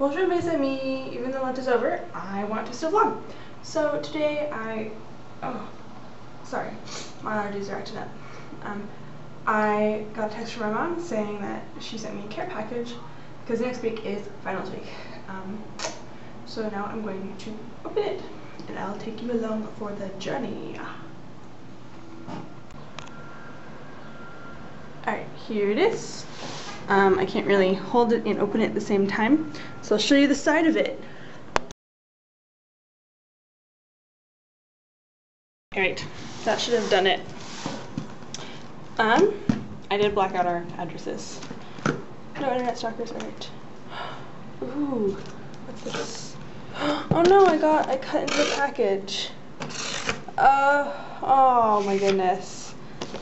Bonjour mes amis, even though lunch is over, I want to still vlog. So today I, oh, sorry, my allergies are acting up. Um, I got a text from my mom saying that she sent me a care package because next week is finals week. Um, so now I'm going to open it and I'll take you along for the journey. Alright, here it is. Um, I can't really hold it and open it at the same time, so I'll show you the side of it. Alright, that should have done it. Um, I did black out our addresses. No internet stalkers, alright. Ooh, what's this? Oh no, I got, I cut into the package. Uh, oh my goodness.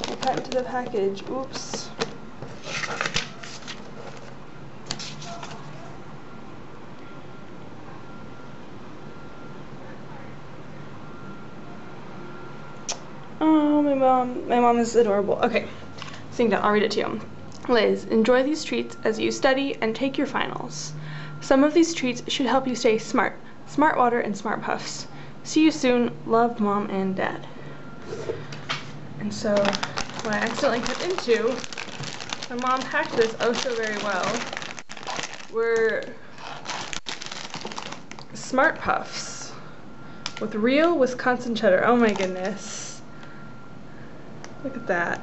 I cut into the package, oops. Oh, my mom. My mom is adorable. Okay, sing down. I'll read it to you. Liz, enjoy these treats as you study and take your finals. Some of these treats should help you stay smart. Smart water and smart puffs. See you soon. Love, mom and dad. And so, what I accidentally cut into, my mom packed this oh so very well, were smart puffs with real Wisconsin cheddar. Oh my goodness. Look at that.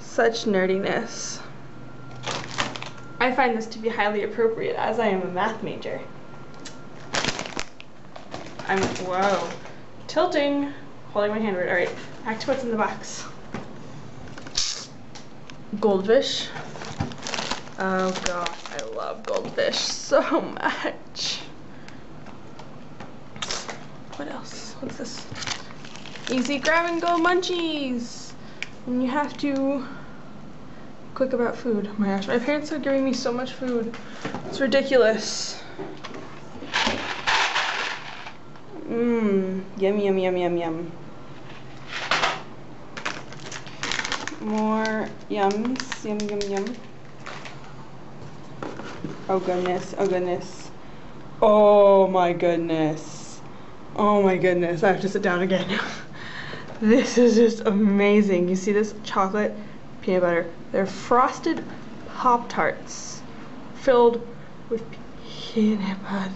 Such nerdiness. I find this to be highly appropriate as I am a math major. I'm, whoa, tilting, holding my hand right. All right, back to what's in the box. Goldfish. Oh god, I love goldfish so much. What else? What's this? Easy grab and go munchies and you have to quick about food. Oh my gosh, my parents are giving me so much food. It's ridiculous. Mmm, yum, yum, yum, yum, yum. More yums, yum, yum, yum. Oh goodness, oh goodness. Oh my goodness. Oh my goodness, I have to sit down again. This is just amazing. You see this chocolate peanut butter. They're frosted Pop Tarts filled with peanut butter.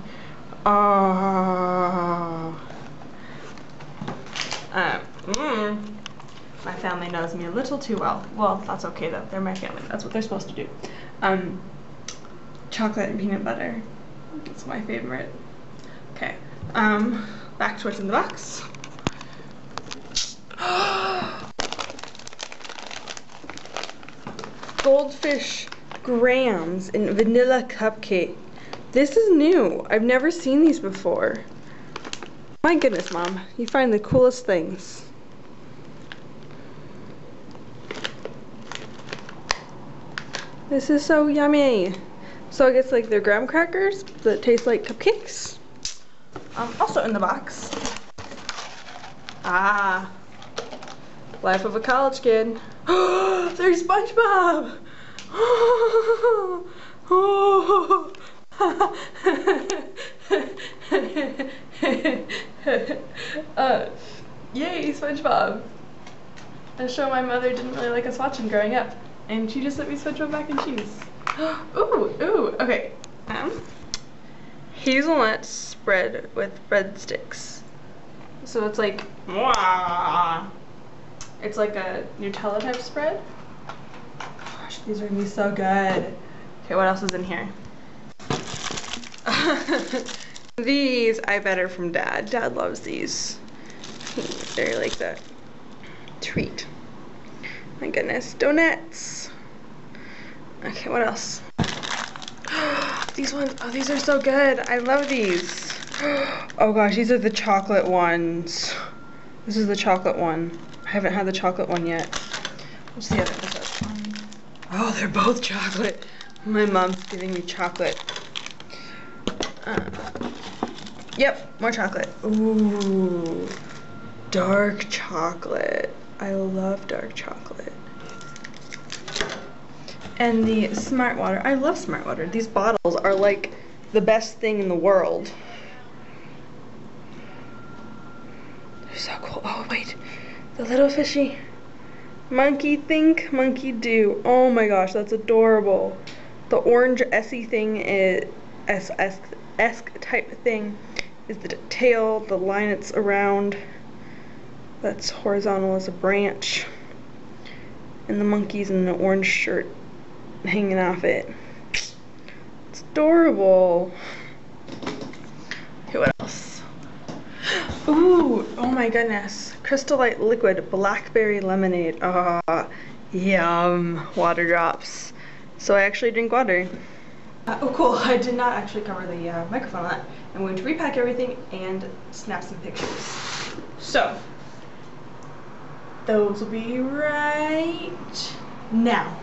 Oh. Um, mm. My family knows me a little too well. Well, that's okay though. They're my family. That's what they're supposed to do. Um, chocolate and peanut butter. That's my favorite. Okay. Um, back to what's in the box. Goldfish Grahams in vanilla cupcake. This is new. I've never seen these before. My goodness, Mom. You find the coolest things. This is so yummy. So I guess like they're graham crackers that taste like cupcakes. Um, also in the box. Ah, Life of a college kid. There's SpongeBob! Oh. uh, yay, SpongeBob! A show my mother didn't really like us watching growing up. And she just let me SpongeBob mac and cheese. ooh, ooh, okay. Um, hazelnut spread with breadsticks. So it's like, Mwah! It's like a Nutella type spread. These are gonna be so good. Okay, what else is in here? these I bet are from Dad. Dad loves these. They're like the treat. My goodness, donuts. Okay, what else? these ones, oh, these are so good. I love these. oh gosh, these are the chocolate ones. This is the chocolate one. I haven't had the chocolate one yet. What's the other one? Oh, they're both chocolate. My mom's giving me chocolate. Uh, yep, more chocolate. Ooh, dark chocolate. I love dark chocolate. And the Smart Water. I love Smart Water. These bottles are like the best thing in the world. They're so cool. Oh wait, the little fishy monkey think, monkey do. Oh my gosh, that's adorable. The orange Essie thing is S-esque type thing is the tail, the line it's around that's horizontal as a branch. And the monkey's in the orange shirt hanging off it. It's adorable. Okay, what else? Ooh, oh my goodness. Crystal Light Liquid Blackberry Lemonade. Ah, yum. Water drops. So I actually drink water. Uh, oh cool, I did not actually cover the uh, microphone on that. I'm going to repack everything and snap some pictures. So, those will be right now.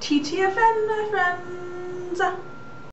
TTFN, my friends!